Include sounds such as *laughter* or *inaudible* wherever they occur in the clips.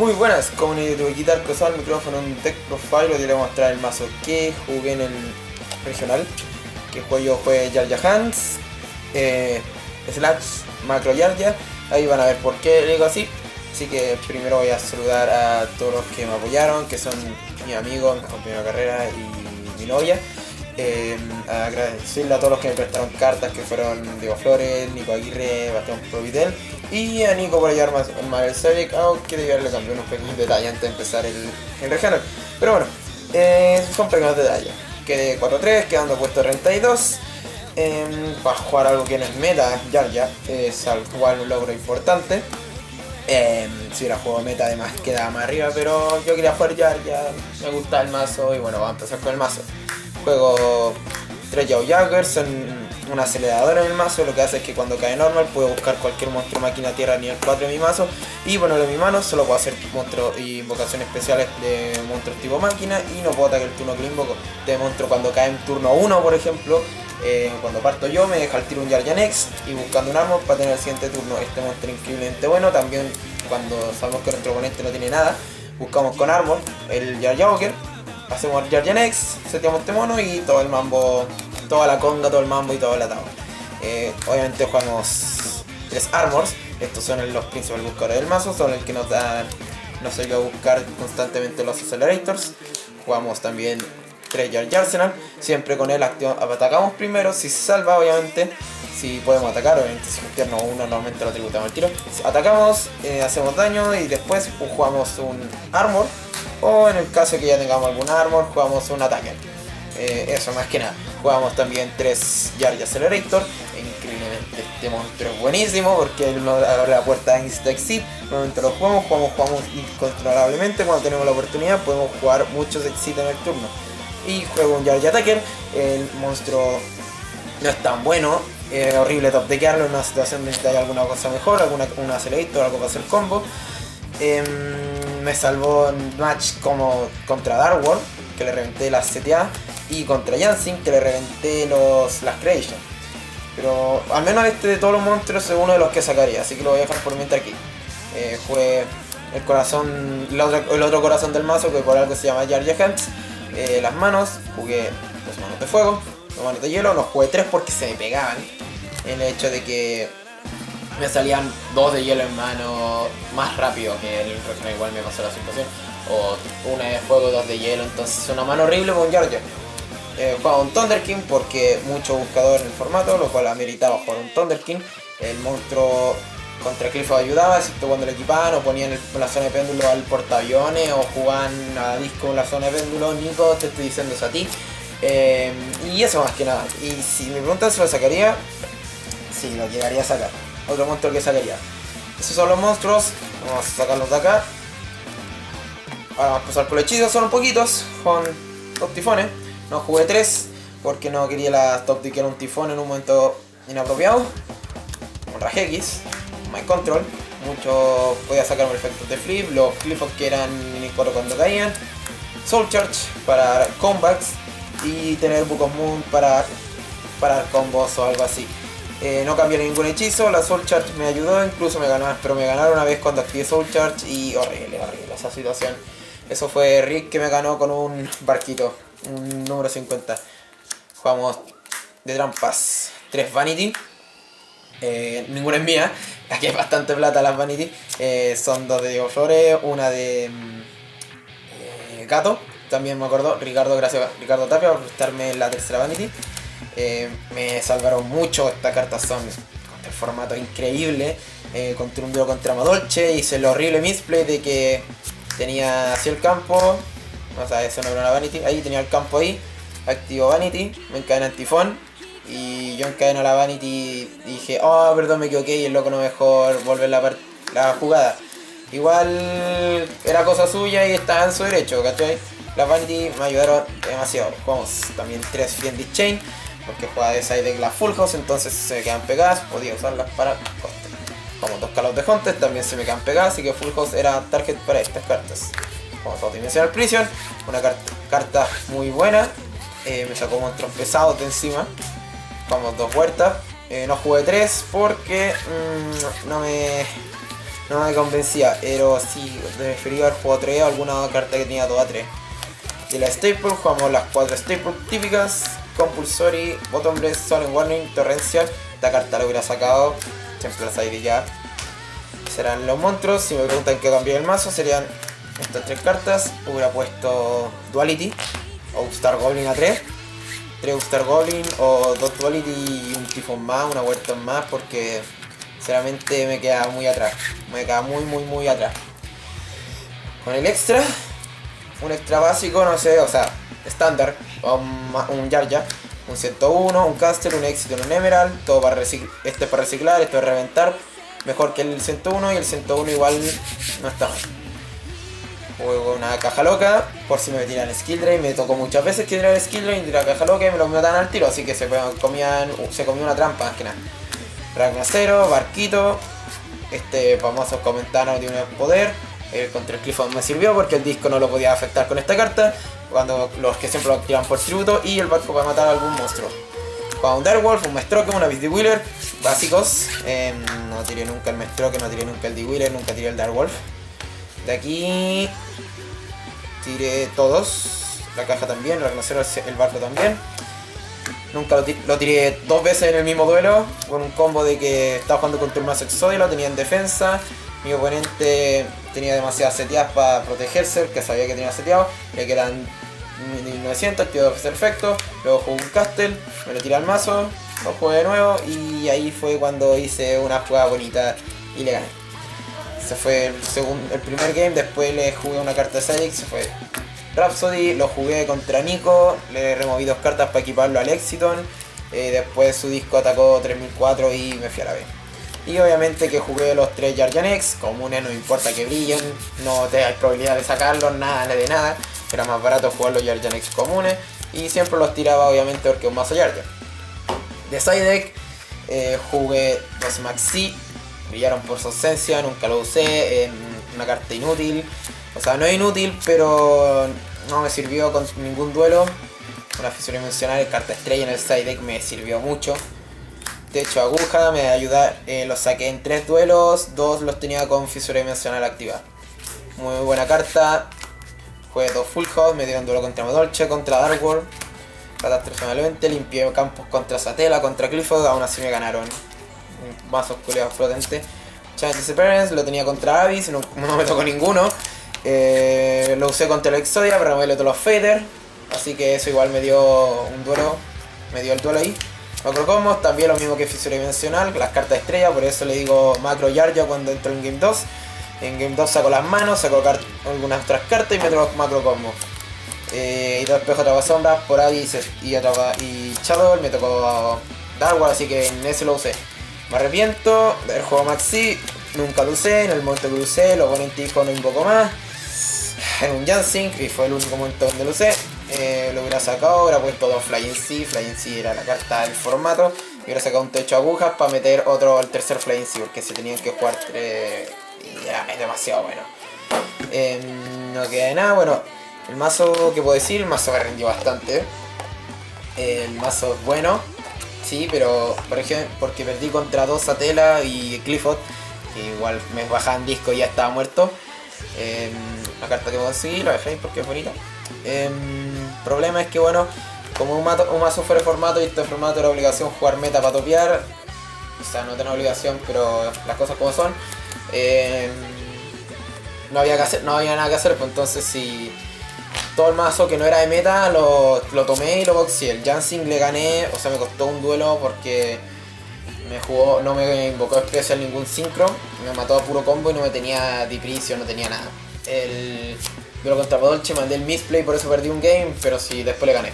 Muy buenas, comunidad, tuve que quitar cosas al micrófono un tech profile, y le voy a mostrar el mazo que jugué en el regional. Que juego yo fue Yarja Hans, eh, Slash Macro Yarja, ahí van a ver por qué le digo así. Así que primero voy a saludar a todos los que me apoyaron, que son mis amigos, mi compañero de carrera y mi novia. Eh, agradecerle a todos los que me prestaron cartas, que fueron Diego Flores, Nico Aguirre, Bastián Providel y a Nico por ayudarme a el Savic, aunque le cambié unos pequeños detalles antes de empezar el, el regional. Pero bueno, eh, son pequeños detalles. Quedé 4-3, quedando puesto 32. Eh, para jugar algo que no es meta, ya ya, es al cual un logro importante. Eh, si era juego meta además quedaba más arriba, pero yo quería jugar ya, ya me gusta el mazo y bueno, vamos a empezar con el mazo. Juego 3 Yao Jaggers, son un acelerador en el mazo, lo que hace es que cuando cae normal puedo buscar cualquier monstruo máquina tierra nivel 4 de mi mazo y ponerlo en mi mano, solo puedo hacer monstruos y invocaciones especiales de monstruos tipo máquina y no puedo atacar el turno que lo invoco. De monstruo cuando cae en turno 1 por ejemplo eh, cuando parto yo me deja el tiro un Yarjanex y buscando un armor para tener el siguiente turno. Este monstruo increíblemente bueno también cuando sabemos que nuestro oponente no tiene nada buscamos con armor el Yarjawoker hacemos Next, seteamos este mono y todo el mambo, toda la conga, todo el mambo y todo el atado. Eh, obviamente jugamos tres armors, estos son los principales buscadores del mazo, son el que nos dan, nos ayuda a buscar constantemente los accelerators. Jugamos también tres Jar Arsenal, siempre con él atacamos primero, si se salva obviamente, si podemos atacar, obviamente si tierno uno normalmente lo tributamos al tiro. Atacamos, eh, hacemos daño y después jugamos un armor o en el caso que ya tengamos algún armor, jugamos un ataque. Eh, eso más que nada. Jugamos también 3 Yarja Accelerator. Increíblemente este monstruo es buenísimo porque él abre la puerta de Insta Exit. Normalmente lo jugamos, jugamos, jugamos incontrolablemente. Cuando tenemos la oportunidad podemos jugar muchos Exit en el turno. Y juego un Yarja Attacker. El monstruo no es tan bueno. Es horrible top deckearlo en una situación de necesitar alguna cosa mejor, alguna un Accelerator, algo para hacer combo. Em, me salvó en match como contra Dark World, que le reventé las CTA, y contra Yansing, que le reventé los, las Creation. Pero al menos este de todos los monstruos es uno de los que sacaría, así que lo voy a dejar por mientras aquí. Eh, fue el corazón, el otro, corazón del mazo, que por algo se llama Jar Hands. Eh, las manos, jugué los manos de fuego, los manos de hielo, los jugué tres porque se me pegaban. El hecho de que me salían dos de hielo en mano más rápido que el regional igual me pasó la situación. O una de fuego, dos de hielo, entonces una mano horrible con Georgia. Eh, jugaba un Thunder King porque mucho buscador en el formato, lo cual ameritaba jugar un Thunder King. El monstruo contra Clifford ayudaba, excepto cuando lo equipaban o ponían en la zona de péndulo al portaaviones o jugaban a disco en la zona de péndulo. Nico, te estoy diciendo eso a ti. Eh, y eso más que nada. Y si me preguntan si lo sacaría, sí, lo llegaría a sacar otro monstruo que sacaría. Esos son los monstruos, vamos a sacarlos de acá. Ahora vamos a pasar por el hechizo, son poquitos, con top tifones. No jugué tres porque no quería la top era un tifón en un momento inapropiado. Un Rage X, My Control, mucho podía sacar un efecto de flip, los Clifford que eran mini cuando caían. Soul Charge para combats y tener Book of Moon para, para combos o algo así. Eh, no cambié ningún hechizo, la Soul Charge me ayudó, incluso me ganó, pero me ganaron una vez cuando activé Soul Charge y horrible, horrible esa situación. Eso fue Rick que me ganó con un barquito, un número 50. Jugamos de trampas, 3 Vanity, eh, ninguna es mía, *laughs* aquí hay bastante plata las Vanity, eh, son dos de Diego Flores, una de mm, Gato, también me acuerdo, Ricardo, gracias Ricardo Tapia por prestarme la tercera Vanity. Eh, me salvaron mucho. Esta carta son el formato increíble. Eh, contra un duelo contra Madolche. Hice el horrible misplay de que tenía así el campo. O sea, eso no era una Vanity. Ahí tenía el campo ahí. Activo Vanity. Me encadena antifón. Y yo encadeno la Vanity dije, oh, perdón, me equivoqué. Y el loco no mejor volver la, la jugada. Igual era cosa suya y estaba en su derecho, ¿cachai? Las Vanity me ayudaron demasiado. Jugamos también tres Fiendy Chain porque juega de side la Full House, entonces se me quedan pegadas, podía usarlas para coste. Como dos calos de Hunter también se me quedan pegadas, así que Full House era target para estas cartas. Vamos a Dimensional Prison, una carta, muy buena, eh, me sacó monstruos pesados de encima. Vamos, dos vueltas. Eh, no jugué tres porque mm, no me no me convencía, pero sí, prefería haber jugado 3 o alguna carta que tenía toda 3. De la Staple jugamos las 4 Staple típicas, Compulsory, Bottom Solemn Warning, Torrencial. Esta carta la hubiera sacado, siempre la sabéis ya. Serán los monstruos, si me preguntan qué cambiar el mazo, serían estas tres cartas. Hubiera puesto Duality, o Star Goblin a 3. 3 Star Goblin o 2 Duality y un Tifón más, una Huerta más, porque sinceramente me queda muy atrás. Me queda muy, muy, muy atrás. Con el extra, un extra básico, no sé, o sea, estándar, un, un Yarja, un 101, un Caster, un Éxito, un Emerald, todo para reciclar, este es para reciclar, esto es reventar, mejor que el 101 y el 101 igual no está mal. Juego una caja loca, por si me tiran skill drain, me tocó muchas veces que tirar skill drain, tirar caja loca y me lo matan al tiro, así que se comían, se comió una trampa más que nada. Ragnacero, Barquito, este famoso comentario de un poder, el contra el Clifford me sirvió porque el disco no lo podía afectar con esta carta, cuando los que siempre lo activan por tributo, y el barco para matar a algún monstruo. Con un Darkwolf, un Mestroke, una Beastie Wheeler, básicos. Em, no tiré nunca el Mestroke, no tiré nunca el D-Wheeler, nunca tiré el Darkwolf. De aquí tiré todos. La caja también, el el barco también. Nunca lo, tiré dos veces en el mismo duelo, con un combo de que estaba jugando contra un mazo Exodia, lo tenía en defensa. Mi oponente tenía demasiadas seteadas para protegerse, que sabía que tenía seteado. Le quedan 1900, activo de efecto. Luego jugué un Castle, me lo tiré al mazo, lo jugué de nuevo y ahí fue cuando hice una jugada bonita y le gané. Ese fue el, segundo, el primer game, después le jugué una carta de Sajik, se fue Rhapsody, lo jugué contra Nico, le removí dos cartas para equiparlo al Exiton, eh, después su disco atacó 3004 y me fui a la B. Y obviamente que jugué los tres Jarjanex, comunes, no importa que brillen, no te hay probabilidad de sacarlos, nada de nada, era más barato jugar los Jarjanex comunes y siempre los tiraba obviamente porque un mazo Jarjan. De side deck eh, jugué los Maxi, brillaron por su ausencia, nunca lo usé, en una carta inútil, o sea, no es inútil, pero no me sirvió con ningún duelo. Una fisión dimensional, carta estrella en el side deck me sirvió mucho. De hecho, aguja me ayuda, eh, los saqué en tres duelos, dos los tenía con fisura dimensional activa. Muy buena carta. Jugué dos full house, me dieron duelo contra Modolche, contra Dark World. Catástrofe limpié campos contra Satela, contra Clifford, aún así me ganaron. Mazos culeados potentes. Chance Disappearance, lo tenía contra Abyss, no *laughs* me tocó ninguno. Eh, lo usé contra el Exodia para moverle todos los Fader. Así que eso igual me dio un duelo. Me dio el duelo ahí. Macro Combos, también lo mismo que Fisura Dimensional, las cartas estrella, por eso le digo Macro Yarja cuando entro en Game 2. En Game 2 saco las manos, saco algunas otras cartas y meto los Macro Combos. Eh, y dos espejos otra sombra por ahí y, y Shadow, me tocó Darwin, así que en ese lo usé. Me arrepiento del juego Maxi, nunca lo usé, en el momento que lo usé, lo ponen en no un poco más en un Jansing y fue el único momento donde lo usé. Eh, lo hubiera sacado, hubiera puesto dos Flying Sea, Flying Sea era la carta del formato, y hubiera sacado un techo agujas para meter otro, el tercer Flying Sea, porque se tenían que jugar tres y es demasiado bueno. Em, no queda de nada, bueno, el mazo que puedo decir, el mazo me rindió bastante. El mazo es bueno, sí, pero por ejemplo, porque perdí contra dos Satela y Clifford, que igual me bajaban disco y ya estaba muerto. Eh, la carta que puedo seguir, la dejéis porque es bonita. Em, problema es que, bueno, como un, mazo fuera de formato y este formato era obligación jugar meta para topear, o sea, no tengo obligación, pero las cosas como son, em, no, había que hacer, no había nada que hacer, pues entonces si todo el mazo que no era de meta lo, lo tomé y lo boxeé. El Jansing le gané, o sea, me costó un duelo porque me jugó, no me invocó especial ningún sincro, me mató a puro combo y no me tenía dipricio, no tenía nada. El duelo contra Podolche mandé el misplay, por eso perdí un game, pero sí, después le gané.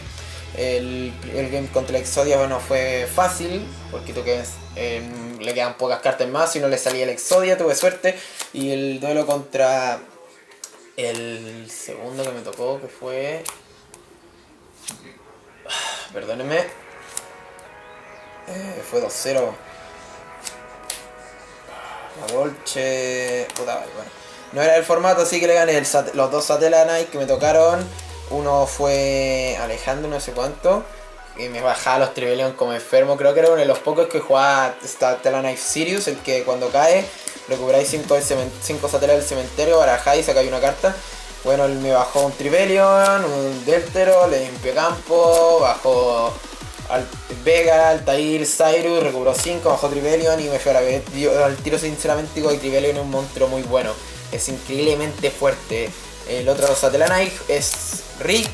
El, game contra el Exodia bueno, fue fácil, porque que em, le quedan pocas cartas más y no le salía el Exodia, tuve suerte. Y el duelo contra el segundo que me tocó, que fue... *sighs* Perdónenme. Eh, fue 2-0. La Dolce. Puta, bueno. No era el formato, así que le gané los dos Satellite que me tocaron. Uno fue Alejandro, no sé cuánto. Y me bajaba los Tribelion como enfermo. Creo que era uno de los pocos que jugaba Satellite Sirius, el que cuando cae recuperáis 5 cinco satélites del cementerio, barajáis y sacáis una carta. Bueno, él me bajó un Tribelion, un Deltero, le limpié campo, bajó al Vega, Altair, Cyrus, recuperó 5, bajó Tribelion y me fue al tiro sinceramente que Tribelion es un monstruo muy bueno. Es increíblemente fuerte. El otro Satellanite es Rick,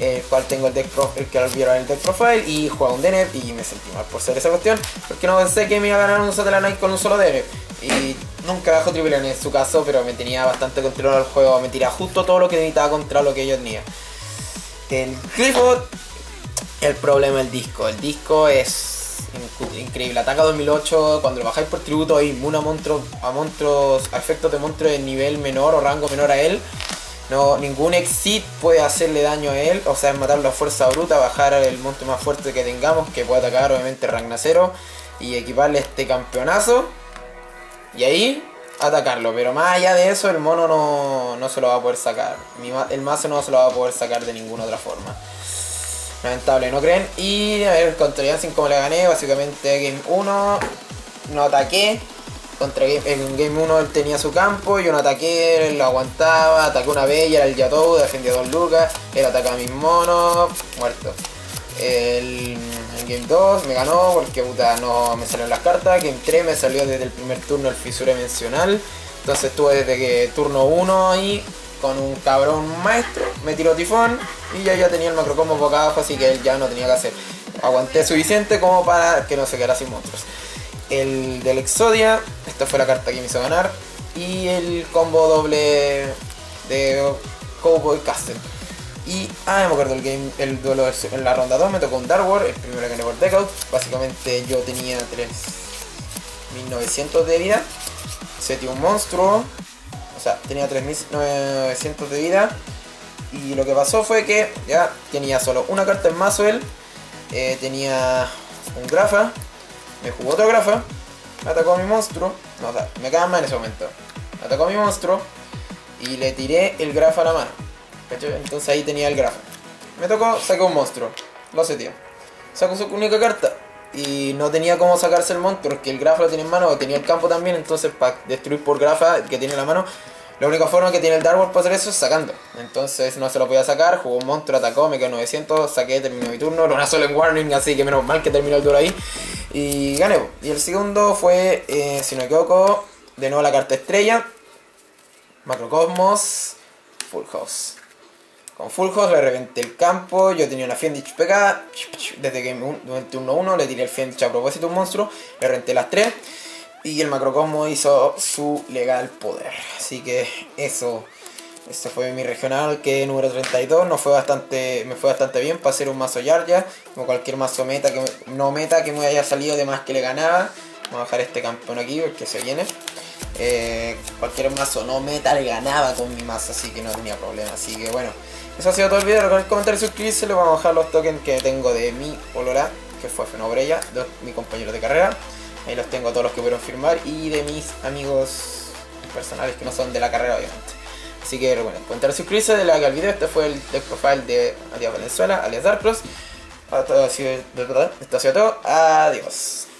el cual tengo el deck el que vieron el deck profile y juega un Deneb y me sentí mal por ser esa cuestión porque no pensé que me iba a ganar un Satellanite con un solo Deneb y nunca bajó Tribelion en su caso pero me tenía bastante control al juego me tiraba justo todo lo que necesitaba contra lo que yo tenía el Clifford el problema del disco. El disco es increíble. Ataca 2008, cuando lo bajáis por tributo es inmune a monstruos, a monstruos, a efectos de monstruos de nivel menor o rango menor a él. No, ningún exit puede hacerle daño a él, o sea, es matarlo a fuerza bruta, bajar el monstruo más fuerte que tengamos, que puede atacar obviamente Ragnacero, y equiparle este campeonazo. Y ahí atacarlo, pero más allá de eso el mono no, no se lo va a poder sacar. el mazo no se lo va a poder sacar de ninguna otra forma. Lamentable, ¿no creen? Y a ver, contra Janssen como le gané, básicamente Game 1 no ataqué. Contra game, en Game 1 él tenía su campo, yo no ataqué, lo aguantaba, ataqué una bella, era el Yatou, defendió dos lucas, él ataca a mis monos, muerto. El, Game 2 me ganó porque puta no me salieron las cartas, Game 3 me salió desde el primer turno el fisura dimensional, entonces estuve desde que turno 1 y con un cabrón maestro, me tiró tifón y yo ya tenía el macrocombo boca abajo, así que él ya no tenía que hacer. Aguanté suficiente como para que no se quedara sin monstruos. El del Exodia, esta fue la carta que me hizo ganar. Y el combo doble de Cowboy Castle. Y, ah, me acuerdo el game, el duelo en la ronda 2 me tocó un Dark War, el primero que gané por Deckout. Básicamente yo tenía 3900 de vida. Setí un monstruo, sea, tenía 3900 de vida. Y lo que pasó fue que ya tenía solo una carta en mazo él. Eh, tenía un grafa. Me jugó otro grafa. Atacó a mi monstruo. No, o sea, me más en ese momento. Me atacó a mi monstruo. Y le tiré el grafa a la mano. Entonces ahí tenía el grafa. Me tocó, sacó un monstruo. Lo tío. Sacó su única carta. Y no tenía cómo sacarse el monstruo porque el grafa lo tenía en mano, tenía el campo también, entonces para destruir por grafa que tiene en la mano, la única forma que tiene el Dark para hacer eso es sacando. Entonces no se lo podía sacar, jugó un monstruo, atacó, me quedó 900, saqué, terminó mi turno. Una sola en Warning, así que menos mal que terminó el duro ahí. Y gané. Y el segundo fue, eh, si no me equivoco, de nuevo la carta estrella. Macrocosmos, Full House. Con Full le reventé el campo, yo tenía una Fiendich PK, desde que durante 1-1 le tiré el Fiendich a propósito un monstruo, le reventé las 3 y el macrocosmo hizo su legal poder. Así que eso, este fue mi regional que número 32, no fue bastante, me fue bastante bien para hacer un mazo Yarja, como cualquier mazo meta que no meta que me haya salido de más que le ganaba. Vamos a dejar este campeón aquí porque se viene. Eh, cualquier mazo no meta le ganaba con mi mazo, así que no tenía problema. Así que bueno, eso ha sido todo el video. Recuerden comentar y suscribirse. Les vamos a dejar los tokens que tengo de mi Olora, que fue Fenobrella, de mi compañero de carrera. Ahí los tengo todos los que pudieron firmar y de mis amigos personales que no son de la carrera, obviamente. Así que recuerden, comentar, suscribirse, de like al video. Este fue el deck profile de Adiós Venezuela, alias Darkross. Esto ha sido todo. Adiós.